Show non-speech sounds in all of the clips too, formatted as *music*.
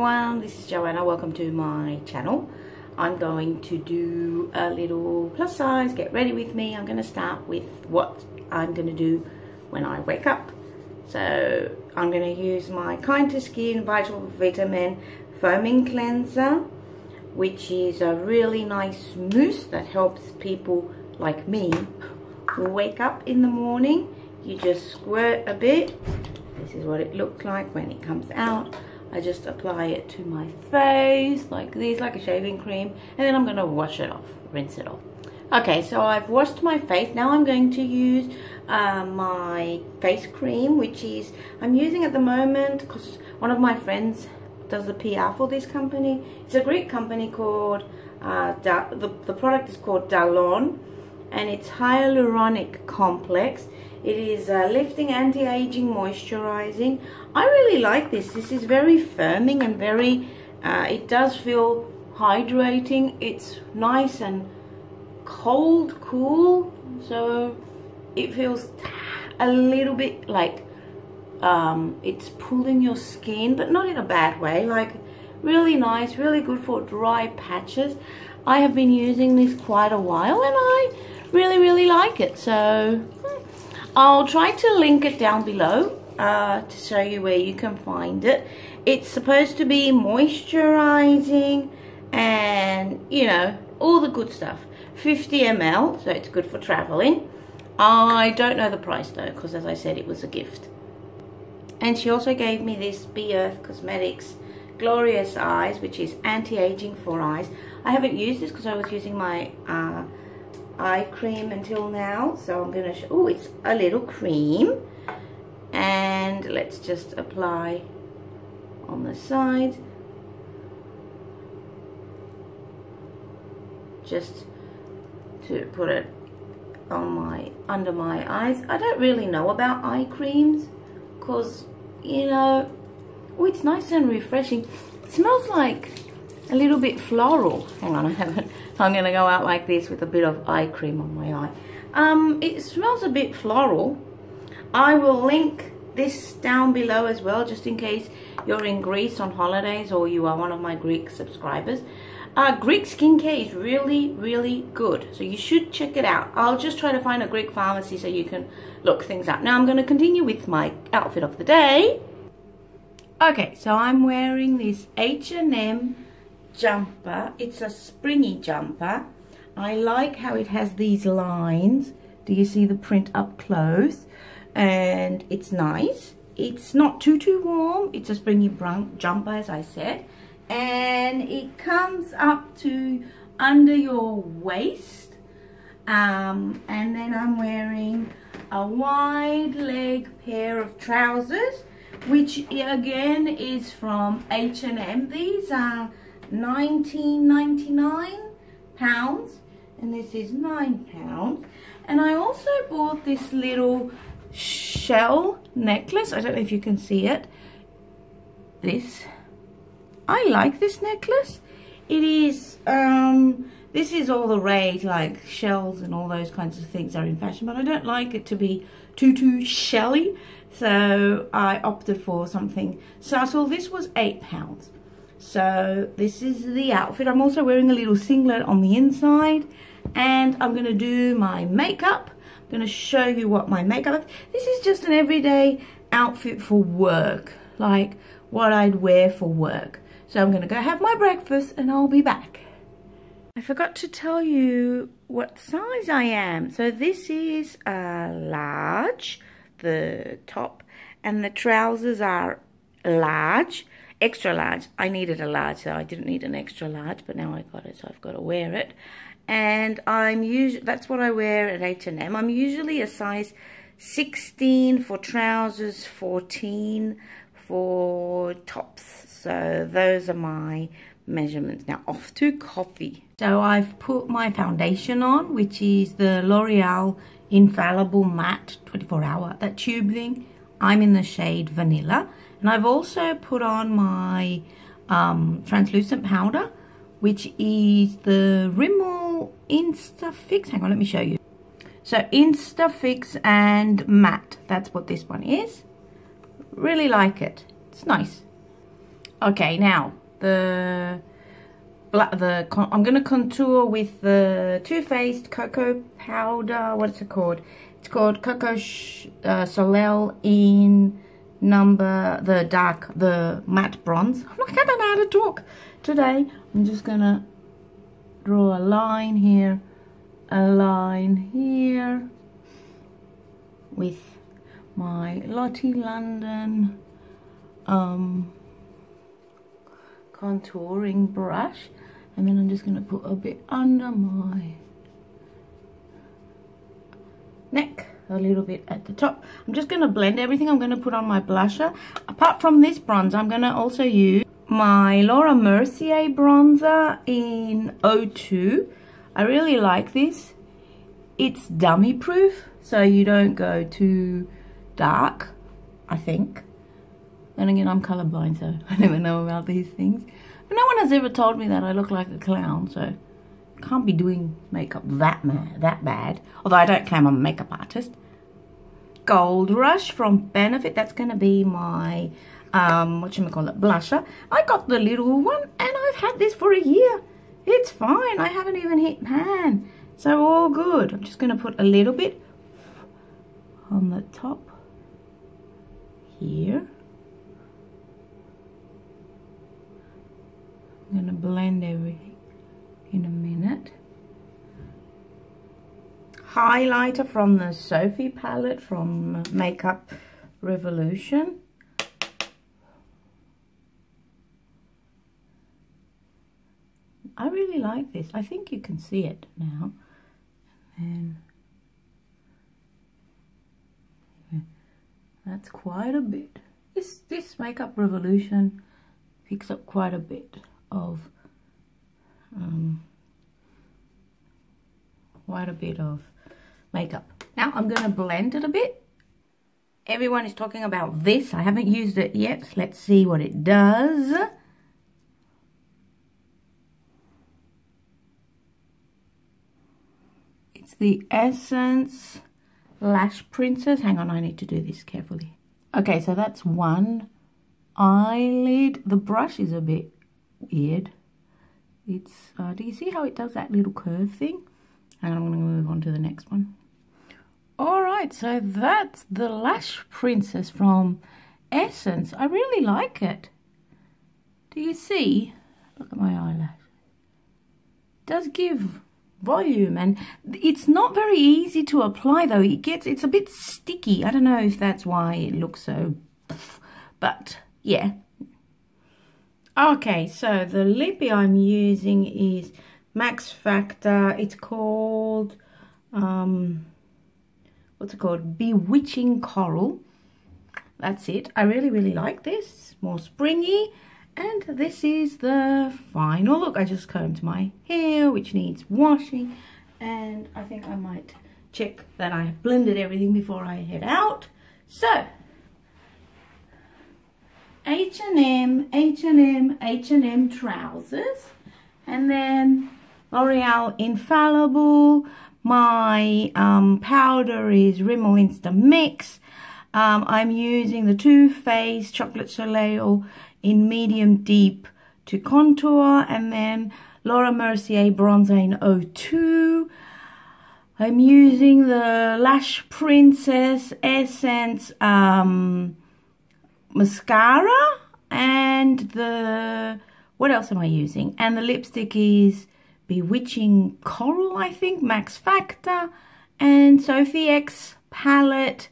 everyone, this is Joanna, welcome to my channel. I'm going to do a little plus size, get ready with me. I'm going to start with what I'm going to do when I wake up. So I'm going to use my Kind to Skin Vital Vitamin Foaming Cleanser, which is a really nice mousse that helps people like me wake up in the morning. You just squirt a bit this is what it looks like when it comes out I just apply it to my face like this like a shaving cream and then I'm gonna wash it off rinse it off. Okay so I've washed my face. Now I'm going to use uh, my face cream which is I'm using at the moment because one of my friends does the PR for this company. It's a Greek company called uh, the, the product is called Dalon and it's hyaluronic complex it is uh, lifting, anti-aging, moisturizing. I really like this. This is very firming and very, uh, it does feel hydrating. It's nice and cold, cool. So it feels a little bit like um, it's pulling your skin, but not in a bad way. Like really nice, really good for dry patches. I have been using this quite a while and I really, really like it. So I'll try to link it down below uh, to show you where you can find it. It's supposed to be moisturizing and, you know, all the good stuff. 50 ml, so it's good for traveling. I don't know the price though, because as I said, it was a gift. And she also gave me this Be Earth Cosmetics Glorious Eyes, which is anti-aging for eyes. I haven't used this because I was using my uh, eye cream until now. So I'm going to oh, it's a little cream. And let's just apply on the side. Just to put it on my, under my eyes. I don't really know about eye creams because, you know, oh, it's nice and refreshing. It smells like a little bit floral. Hang on, I *laughs* haven't I'm going to go out like this with a bit of eye cream on my eye. Um, it smells a bit floral. I will link this down below as well, just in case you're in Greece on holidays or you are one of my Greek subscribers. Uh, Greek skincare is really, really good. So you should check it out. I'll just try to find a Greek pharmacy so you can look things up. Now I'm going to continue with my outfit of the day. Okay, so I'm wearing this H&M jumper. It's a springy jumper. I like how it has these lines. Do you see the print up close? And it's nice. It's not too, too warm. It's a springy brown jumper, as I said. And it comes up to under your waist. Um, and then I'm wearing a wide leg pair of trousers which again is from H&M. These are 19.99 pounds and this is nine pounds. And I also bought this little shell necklace. I don't know if you can see it. This. I like this necklace. It is um this is all the rage like shells and all those kinds of things are in fashion but I don't like it to be too too shelly. So I opted for something subtle. This was eight pounds so this is the outfit. I'm also wearing a little singlet on the inside. And I'm going to do my makeup. I'm going to show you what my makeup is. This is just an everyday outfit for work. Like what I'd wear for work. So I'm going to go have my breakfast and I'll be back. I forgot to tell you what size I am. So this is a large, the top, and the trousers are large extra large. I needed a large, so I didn't need an extra large, but now I got it, so I've got to wear it. And I'm usually that's what I wear at H&M. I'm usually a size 16 for trousers, 14 for tops. So those are my measurements. Now off to coffee. So I've put my foundation on, which is the L'Oreal Infallible Matte 24 Hour, that tube thing. I'm in the shade Vanilla. And I've also put on my um, translucent powder, which is the Rimmel Instafix. Hang on, let me show you. So Instafix and Matte, that's what this one is. Really like it. It's nice. Okay, now the the I'm gonna contour with the Too Faced Cocoa Powder. What's it called? It's called Coco uh, Soleil in number the dark the matte bronze. I'm not gonna know how to talk today. I'm just gonna draw a line here, a line here with my Lottie London um, contouring brush and then I'm just going to put a bit under my neck a little bit at the top. I'm just going to blend everything. I'm going to put on my blusher. Apart from this bronzer I'm going to also use my Laura Mercier bronzer in 02 I really like this. It's dummy proof so you don't go too dark I think. And again I'm colorblind so *laughs* I never know about these things. But no one has ever told me that I look like a clown so can't be doing makeup that mad, that bad. Although I don't claim I'm a makeup artist Gold Rush from Benefit. That's gonna be my um what you call it blusher. I got the little one and I've had this for a year. It's fine. I haven't even hit pan. So all good. I'm just gonna put a little bit on the top here. I'm gonna blend everything in a minute highlighter from the Sophie palette from Makeup Revolution I really like this. I think you can see it now. And that's quite a bit. This this makeup revolution picks up quite a bit of um, quite a bit of makeup. Now I'm going to blend it a bit. Everyone is talking about this. I haven't used it yet. Let's see what it does. It's the Essence Lash Princess. Hang on, I need to do this carefully. Okay, so that's one eyelid. The brush is a bit weird. It's, uh, do you see how it does that little curve thing? And I'm going to move on to the next one. Alright, so that's the Lash Princess from Essence. I really like it. Do you see? Look at my eyelash. It does give volume and it's not very easy to apply though it gets it's a bit sticky i don't know if that's why it looks so but yeah okay so the lippy i'm using is max factor it's called um what's it called bewitching coral that's it i really really like this more springy and this is the final look. I just combed my hair, which needs washing. And I think I might check that I have blended everything before I head out. So, H&M, H&M, H&M trousers. And then L'Oreal Infallible. My um, powder is Rimmel Insta Mix. Um, I'm using the Too Faced Chocolate Soleil in medium deep to contour and then Laura Mercier bronzer in 02 I'm using the Lash Princess Essence um, mascara and the what else am I using and the lipstick is Bewitching Coral I think Max Factor and Sophie X palette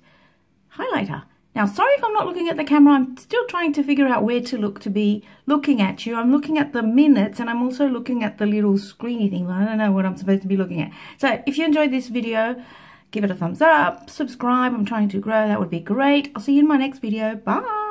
highlighter now, sorry if I'm not looking at the camera. I'm still trying to figure out where to look to be looking at you. I'm looking at the minutes and I'm also looking at the little screeny thing. I don't know what I'm supposed to be looking at. So if you enjoyed this video, give it a thumbs up, subscribe. I'm trying to grow. That would be great. I'll see you in my next video. Bye.